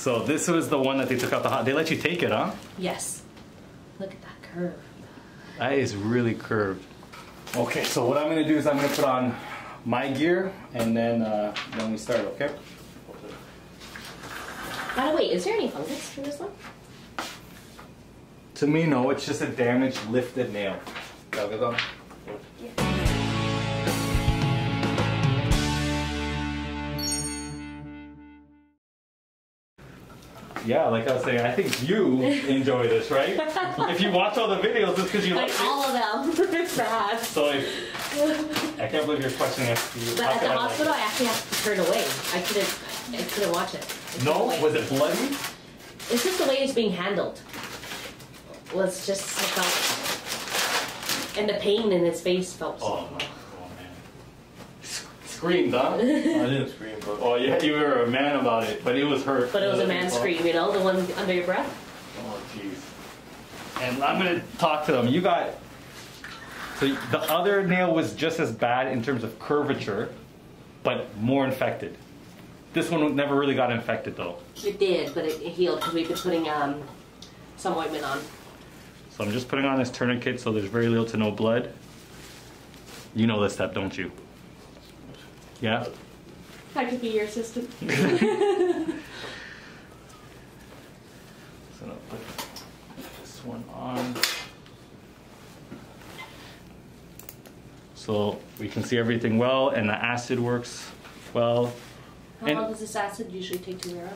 So this was the one that they took out the hot. They let you take it, huh? Yes. Look at that curve. That is really curved. Okay, so what I'm gonna do is I'm gonna put on my gear and then uh, then we start. Okay. By the way, is there any fungus in this one? To me, no. It's just a damaged lifted nail. Yeah, like I was saying, I think you enjoy this, right? if you watch all the videos, it's because you like Like it. all of them. it's bad. So I can't believe you're questioning you. But at the I hospital, it? I actually have to turn away. I couldn't. I couldn't watch it. No, was it bloody? It's just the way it's being handled. Was just I felt, and the pain in his face felt. Oh, so no. Man. S- Screamed, huh? I didn't scream, but Oh yeah, you were a man about it, but it was hurt. But it was a man scream, you know, the one under your breath. Oh jeez. And I'm gonna talk to them. You got. So the other nail was just as bad in terms of curvature, but more infected. This one never really got infected though. It did, but it, it healed because we've been putting um, some ointment on. So I'm just putting on this tourniquet so there's very little to no blood. You know this step, don't you? Yeah? I could be your assistant. So I'll put this one on. So we can see everything well and the acid works well. How And- long does this acid usually take to wear out?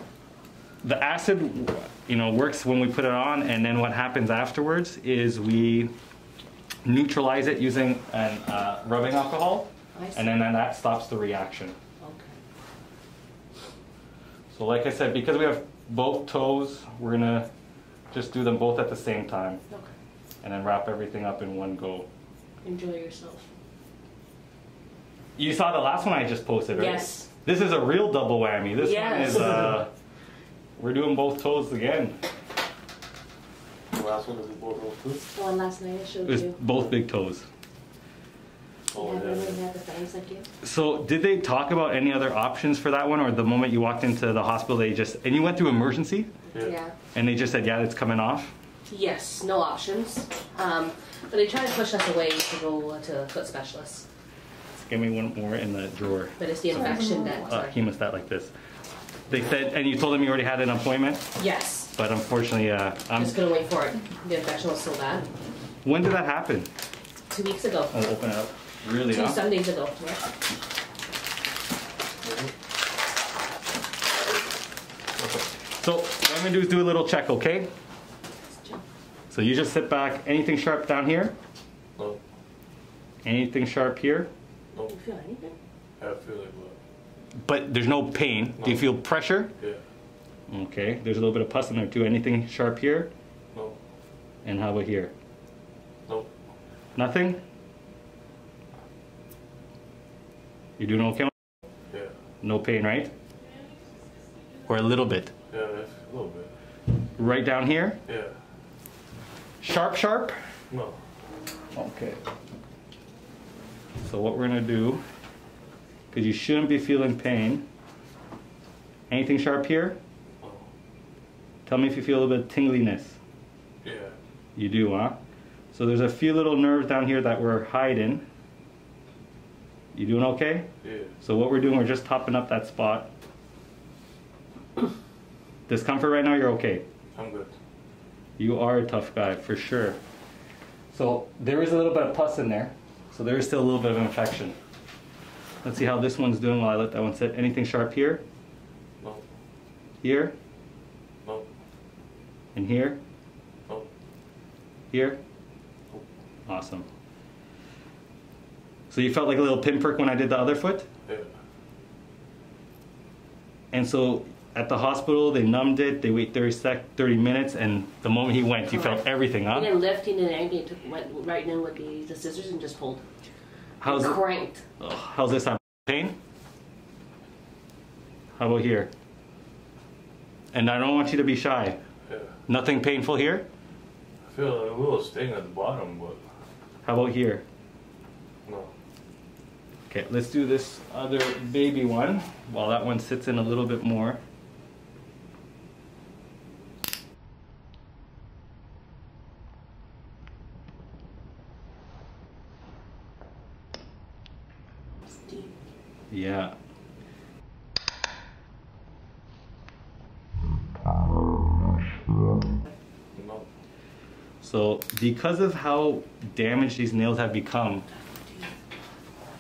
The acid, you know, works when we put it on and then what happens afterwards is we neutralize it using an uh, rubbing alcohol I see. And then that stops the reaction. Okay. So like I said, because we have both toes, we're gonna just do them both at the same time Okay. and then wrap everything up in one go. Enjoy yourself. You saw the last one I just posted, right? Yes. This is a real double whammy. This Yes. one is, uh, we're doing both toes again. the last one was the both roll too. The one last night I showed It was you. both big toes. Yeah, yeah. they had the fangs like you? So did they talk about any other options for that one or the moment you walked into the hospital they just, and you went through emergency Yeah. and they just said, yeah, it's coming off? Yes, no options. Um, but they tried to push us away to go to a foot specialist. Give me one more in the drawer. But it's the infection that. Uh, Sorry. hemostat like this. They said, and you told them you already had an appointment, Yes. but unfortunately, uh, um, Just gonna wait for it. The infection was so bad. when did that happen? Two weeks ago. I'll open it up. Really? Two huh? Sundays ago. Yeah. So what I'm gonna do is do a little check, okay? So you just sit back. Anything sharp down here? No, Anything sharp here? no. Do You feel anything? I feel like what? But there's no pain. Do you feel pressure? Yeah. Okay. There's a little bit of pus in there too. Anything sharp here? No. And how about here? No. Nothing? You doing okay? Yeah. No pain, right? Or a little bit? Yeah, a little bit. Right down here? Yeah. Sharp, sharp? No. Okay. So what we're gonna do, because you shouldn't be feeling pain. Anything sharp here? No. Tell me if you feel a little bit of tingliness. Yeah. You do, huh? So there's a few little nerves down here that we're hiding. You doing okay? Yeah. So what we're doing, we're just topping up that spot. Discomfort right now, you're okay. I'm good. You are a tough guy, for sure. So there is a little bit of pus in there. So there is still a little bit of infection. Let's see how this one's doing while I let that one sit. Anything sharp here? No. Here? No. And here? No. Here? Awesome. So you felt like a little pinprick when I did the other foot? Yeah. And so at the hospital, they numbed it, they wait 30, sec- 30 minutes, and the moment he went, you felt everything, He huh? didn't lift, he didn't anything. He went right in with the, the scissors and just pulled. How's, it, Cranked. ugh, how's this? on Pain? How about here? And I don't want you to be shy. Yeah. Nothing painful here? I feel a little sting at the bottom, but How about here? no. Okay, let's do this other baby one while that one sits in a little bit more. Yeah. So because of how damaged these nails have become,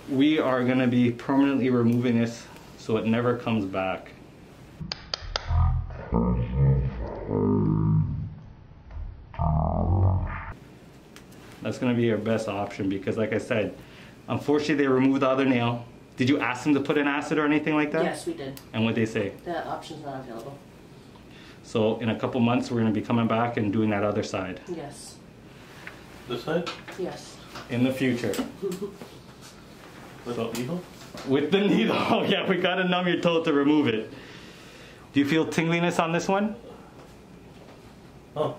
we are gonna be permanently removing this so it never comes back. That's gonna be our best option because like I said, unfortunately they removed the other nail. Did you ask them to put an acid or anything like that? Yes, we did. And what they say? The option's not available. So in a couple months we're gonna be coming back and doing that other side. Yes. This side? Yes. In the future. With So- the needle? With the needle. Oh yeah, we gotta numb your toe to remove it. Do you feel tingliness on this one? Oh.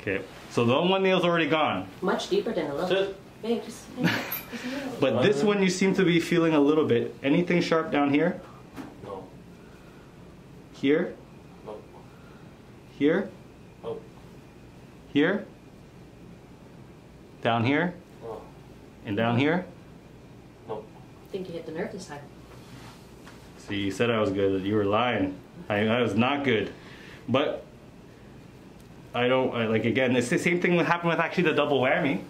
Okay. So the one nail's already gone. Much deeper than it That's Babe, just, just a little. But this one you seem to be feeling a little bit. Anything sharp down here? No. Here? No. Here? Oh. Here? Down here? Oh. And down here? No. Think you hit the nerve this time. See, you said I was good. You were lying. I, I was not good. But I don't I, like again. It's the same thing that happened with actually the double whammy,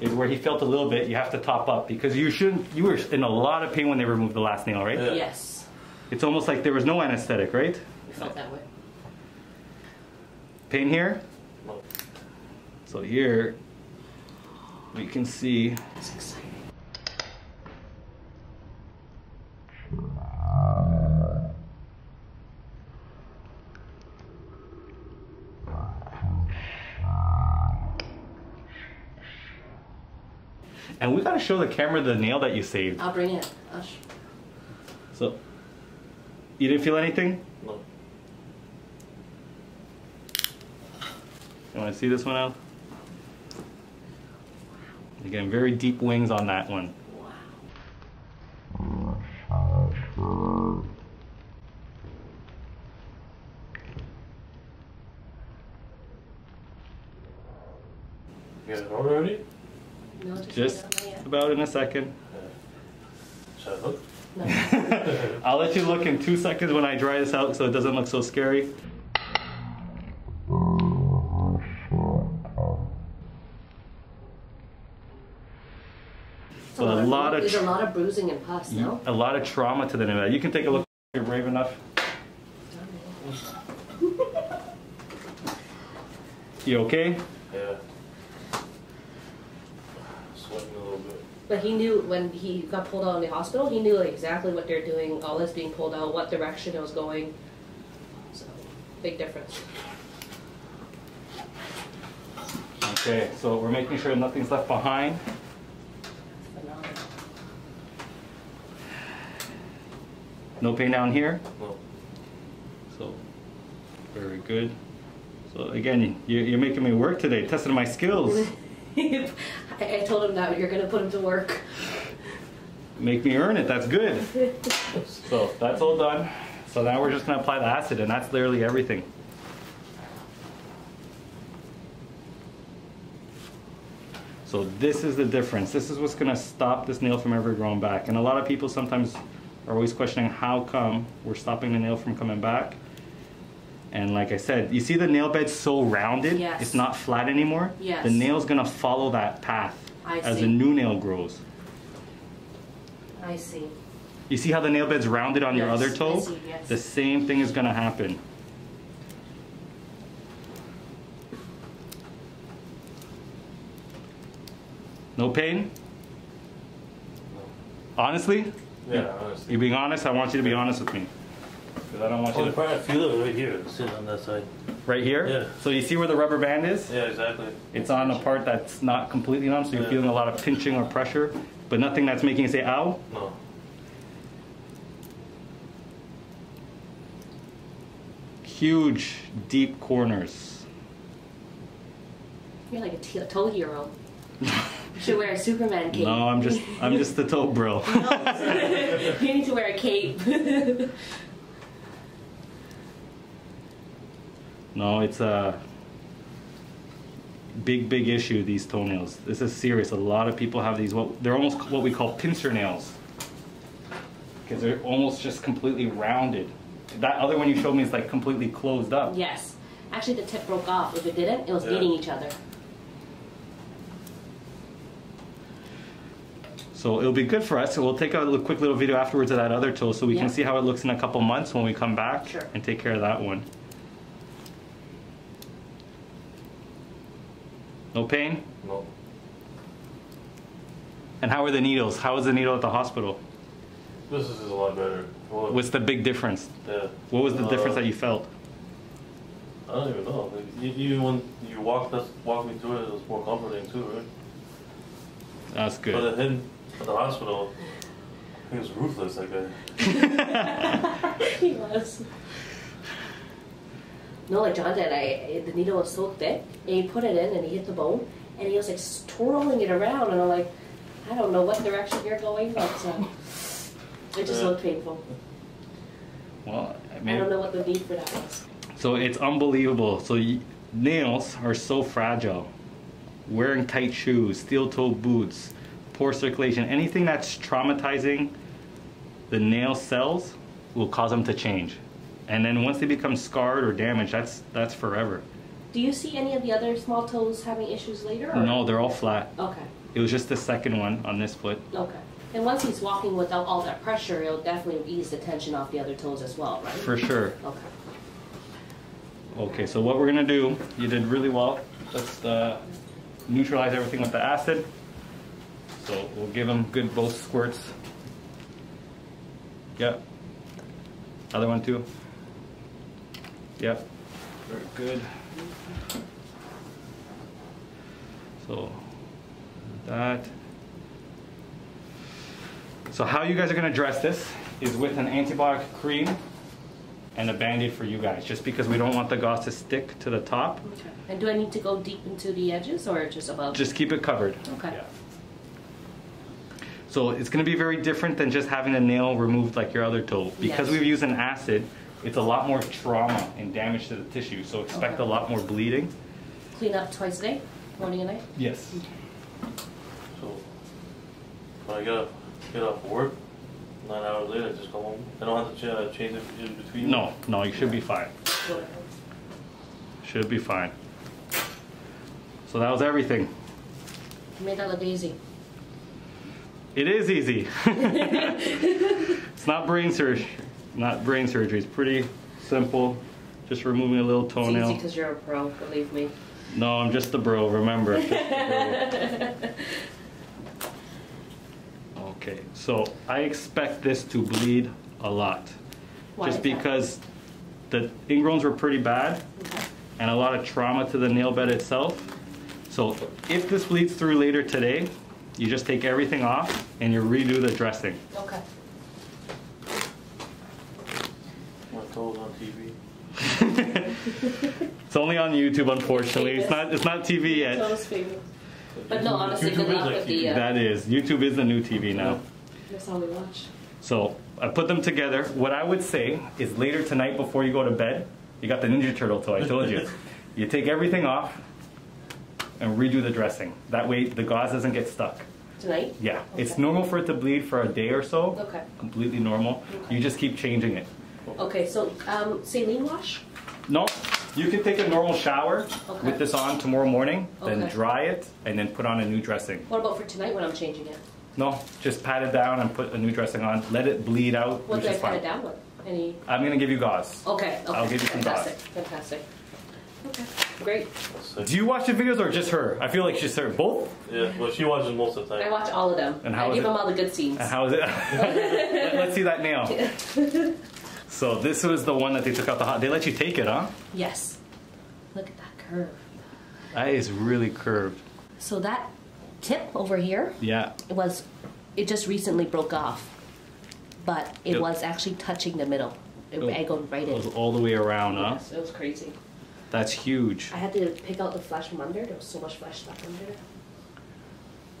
is where he felt a little bit. You have to top up because you shouldn't. You were in a lot of pain when they removed the last nail, right? Yeah. Yes. It's almost like there was no anesthetic, right? We felt that way. Pain here. So here we can see. It's exciting. And we gotta show the camera the nail that you saved. I'll bring it. I'll So you didn't feel anything? No. You want to see this one out? Again, very deep wings on that one. wow. You got it on already? No, just, Just about in a second. Should I look? No. I'll let you look in two seconds when I dry this out so it doesn't look so scary. So a lot of There's a lot of bruising and pus, no? a lot of trauma to the nail. You can take a look. if You're brave enough. You okay? Yeah. Sweating a little bit. But he knew when he got pulled out in the hospital, he knew exactly what they're doing, all this being pulled out, what direction it was going. So, big difference. Okay, so we're making sure nothing's left behind. No pain down here. No. So, very good. So again, you're making me work today, testing my skills. I I told him that you're gonna put him to work. Make me earn it. That's good. So that's all done. So now we're just gonna apply the acid, and that's literally everything. So this is the difference. This is what's gonna stop this nail from ever growing back. And a lot of people sometimes are always questioning how come we're stopping the nail from coming back. And like I said, you see the nail bed so rounded, Yes. it's not flat anymore. Yes. The nail's gonna follow that path I as see. the new nail grows. I see. You see how the nail bed's rounded on your Yes, other I toe? see, yes. The same thing is gonna happen. No pain? No. Honestly? Yeah, honestly. You being honest? I want you to be honest with me. Because I don't want you Only to. part I feel it right here, sitting on that side. Right here? Yeah. So you see where the rubber band is? Yeah, exactly. It's on a part that's not completely numb, so you're Yeah. feeling a lot of pinching or pressure, but nothing that's making you say, ow. No. Huge, deep corners. You're like a t- a toe hero. You should wear a Superman cape. No, I'm just, I'm just the toe bro. you need to wear a cape. No, it's a big, big issue. These toenails. This is serious. A lot of people have these. What they're almost what we call pincer nails. because they're almost just completely rounded. That other one you showed me is like completely closed up. Yes. Actually, the tip broke off. If it didn't, it was Yeah. eating each other. So it'll be good for us. So we'll take a little, quick little video afterwards of that other toe so we Yeah. can see how it looks in a couple months when we come back Sure. and take care of that one. No pain? No. And how are the needles? How is the needle at the hospital? This is a lot better. Well, What's the big difference? yeah. What was the Uh, difference that you felt? I don't even know. Like, even when you walked us, walked me through it, it was more comforting too, right? That's But good. then at the hospital, he was ruthless. That guy. he was. No, like John did. I the needle was so thick, and he put it in, and he hit the bone, and he was like twirling it around, and I'm like, I don't know what direction you're going, but uh, it just looked painful. Well, I mean, I don't know what the need for that was. so it's unbelievable. So nails are so fragile. Wearing tight shoes, steel-toed boots, poor circulation, anything that's traumatizing the nail cells will cause them to change. And then once they become scarred or damaged, that's that's forever. Do you see any of the other small toes having issues later? Or? No, they're all flat. Okay. It was just the second one on this foot. Okay. And once he's walking without all that pressure, it'll definitely ease the tension off the other toes as well, right? For sure. Okay. Okay, so what we're gonna do, you did really well. Let's uh, neutralize everything with the acid. So we'll give him good both squirts. Yep. Other one too. Yep. Very good. So that. So how you guys are gonna dress this is with an antibiotic cream and a band-aid for you guys, just because we don't want the gauze to stick to the top. Okay. And do I need to go deep into the edges or just above? Just keep it covered. Okay. Yeah. So it's going to be very different than just having a nail removed like your other toe. Because Yes. we've used an acid, it's a lot more trauma and damage to the tissue. So expect Okay. a lot more bleeding. Clean up twice a day, morning and night? Yes. So when I get up, get off work, nine hours later, I just go home. I don't have to ch- uh, change it in between. No, no, you should be fine. Should be fine. So that was everything. You made that look easy. It is easy. it's not brain surgery. Not brain surgery. It's pretty simple. Just removing a little It's easy toenail. because you're a pro, believe me. No, I'm just the bro, remember. The bro. okay, so I expect this to bleed a lot. Why just is that? because the ingrowns were pretty bad Okay. and a lot of trauma to the nail bed itself. So if this bleeds through later today, you just take everything off and you redo the dressing. Okay. My toes on TV. It's only on YouTube, unfortunately. It's not. It's not TV yet. But no, honestly, YouTube good luck like with the. Uh, That is. YouTube is the new TV now. that's all we watch. So I put them together. What I would say is later tonight before you go to bed, you got the Ninja Turtle toy. I told you. you take everything off and redo the dressing. That way the gauze doesn't get stuck. Tonight? Yeah, it's normal for it to bleed for a day or so. Okay. Completely normal. Okay. You just keep changing it. Okay, so um, saline wash? No, you can take a normal shower Okay. with this on tomorrow morning, then Okay. dry it, and then put on a new dressing. What about for tonight when I'm changing it? No, just pat it down and put a new dressing on. Let it bleed out, What which do I is pat fine. it down with? Any? I'm gonna give you gauze. Okay, okay. I'll give you some fantastic, fantastic. Okay, great. That's Do you watch the videos or just her? I feel like she's her. Both? Yeah, well, she watches most of the time. I watch all of them. And how I is give it? them all the good scenes. And how is it? Let, us see that nail. So this was the one that they took out the hot. They let you take it, huh? Yes. Look at that curve. That is really curved. So that tip over here, Yeah. it was, it just recently broke off, but it was actually touching the middle. It, Oh. I go right It was in. all the way around, huh? Yes, it was crazy. That's huge. I had to pick out the flesh from under. There was so much flesh stuck under there.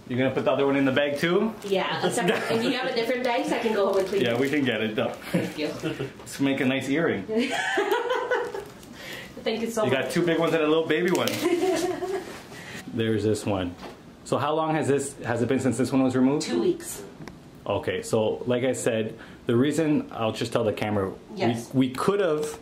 You're gonna put the other one in the bag too? Yeah, if you have a different dice, I can go home and clean Yeah, we can get it done. Thank you. Let's make a nice earring. Thank you so You much. You got two big ones and a little baby one. There's this one. So how long has this has it been since this one was removed? Two weeks. Okay, so like I said, The reason I'll just tell the camera, Yes. we, we could have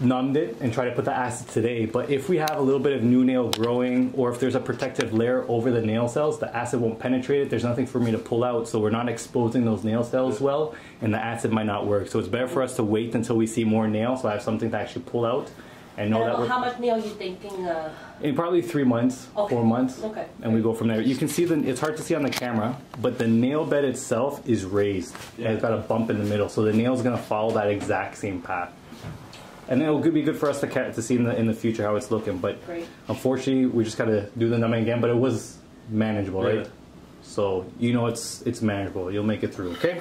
numbed it and try to put the acid today, but if we have a little bit of new nail growing or if there's a protective layer over the nail cells, the acid won't penetrate it. There's nothing for me to pull out, so we're not exposing those nail cells well, and the acid might not work. So it's better for us to wait until we see more nail, so I have something to actually pull out and know And that we're how much nail are you thinking? Uh, in probably three months, Okay. four months, Okay. and we go from there. You can see the it's hard to see on the camera, but the nail bed itself is raised. And it's got a bump in the middle, so the nail is gonna follow that exact same path. And it'll be good for us to to see in the in the future how it's looking. But Great. unfortunately, we just gotta do the numbing again. But it was manageable, Yeah. right? So you know it's it's manageable. You'll make it through. Okay.